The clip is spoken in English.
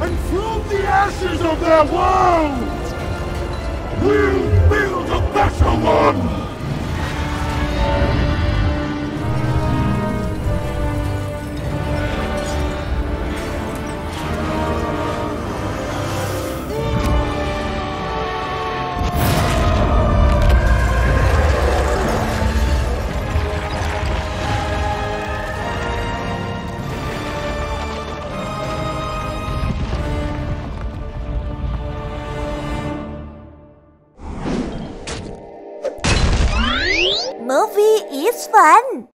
And from the ashes of their world! Movie is fun